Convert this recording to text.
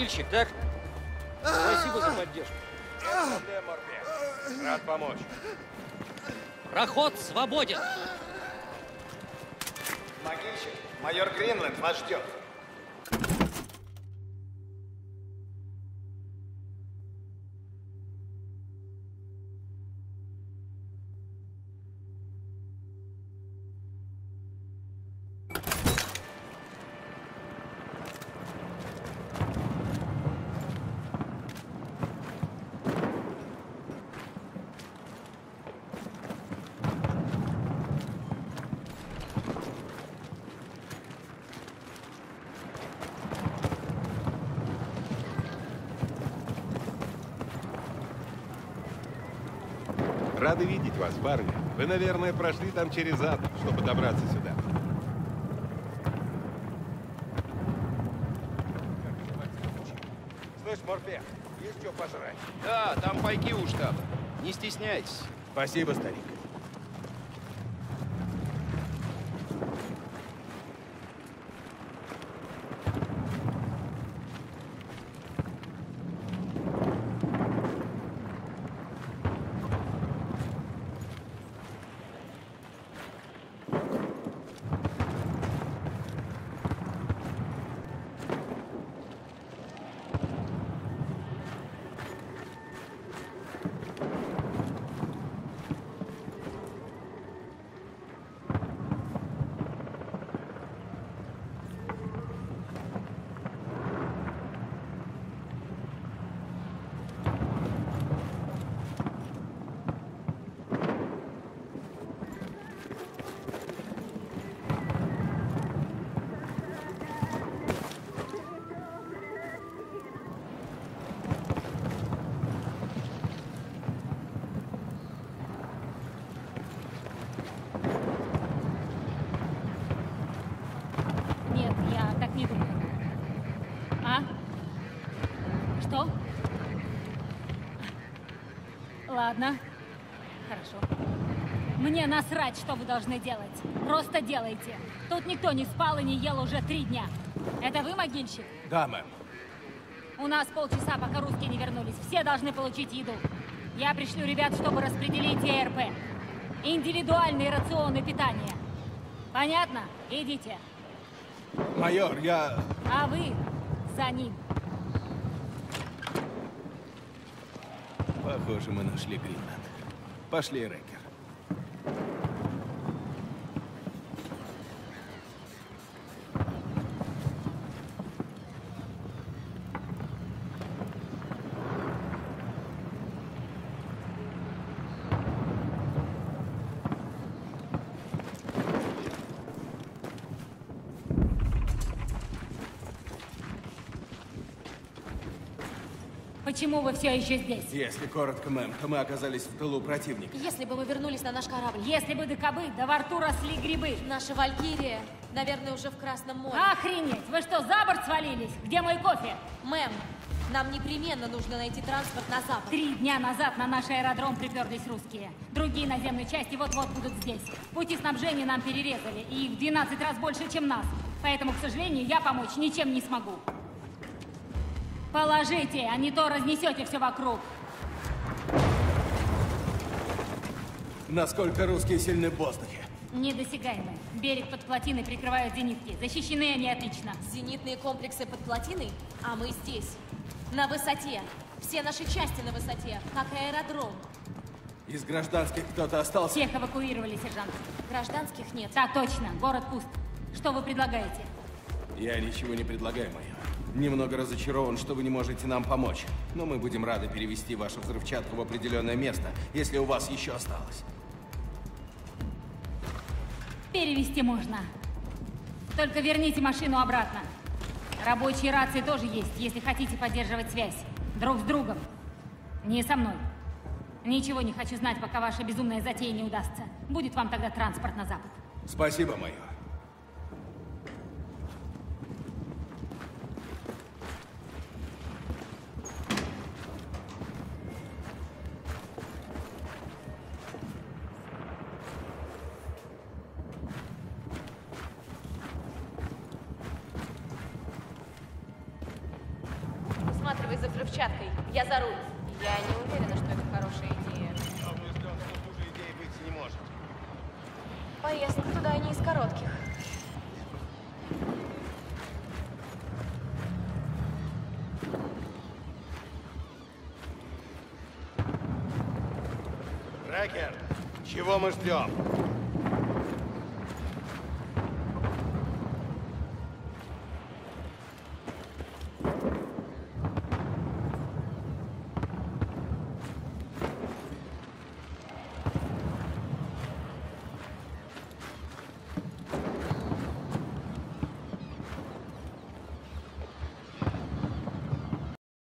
Могильщик, так? Спасибо за поддержку. Рад помочь. Проход свободен. Могильщик, майор Гринленд вас ждет. Рады видеть вас, парни. Вы, наверное, прошли там через ад, чтобы добраться сюда. Слышь, Морфея, есть что пожрать? Да, там пайки у штаба. Не стесняйтесь. Спасибо, старик. Нет, я так не думаю. А? Что? Ладно. Хорошо. Мне насрать, что вы должны делать. Просто делайте. Тут никто не спал и не ел уже три дня. Это вы, могильщик? Да, мэм. У нас полчаса, пока русские не вернулись. Все должны получить еду. Я пришлю ребят, чтобы распределить ЕРП. Индивидуальные рационы питания. Понятно? Идите. Майор, я... А вы за ним. Похоже, мы нашли Гринленд. Пошли, Рекер. Почему вы все еще здесь? Если коротко, мэм, то мы оказались в тылу противника. Если бы мы вернулись на наш корабль, Если бы до кобы, да во рту росли грибы. наша Валькирия, наверное, уже в Красном море. Охренеть! Вы что, за борт свалились? Где мой кофе? Мэм, нам непременно нужно найти транспорт на запад. Три дня назад на наш аэродром приперлись русские. Другие наземные части вот-вот будут здесь. Пути снабжения нам перерезали, и их в 12 раз больше, чем нас. Поэтому, к сожалению, я помочь ничем не смогу. Положите, а не то разнесете все вокруг. Насколько русские сильны в воздухе? Недосягаемые. Берег под плотиной прикрывают зенитки. Защищены они отлично. Зенитные комплексы под плотиной, а мы здесь. На высоте. Все наши части на высоте, как аэродром. Из гражданских кто-то остался? Всех эвакуировали, сержант. Гражданских нет. Так точно, город пуст. Что вы предлагаете? Я ничего не предлагаю, майор. Немного разочарован, что вы не можете нам помочь. Но мы будем рады перевести вашу взрывчатку в определенное место, если у вас еще осталось. Перевести можно. Только верните машину обратно. Рабочие рации тоже есть, если хотите поддерживать связь. Друг с другом. Не со мной. Ничего не хочу знать, пока ваша безумная затея не удастся. Будет вам тогда транспорт на запад. Спасибо, майор. За взрывчаткой. Я за руль. Я не уверена, что это хорошая идея. Я убежден, что хуже идеи быть не может. Поездка туда не из коротких. Рекер, чего мы ждем?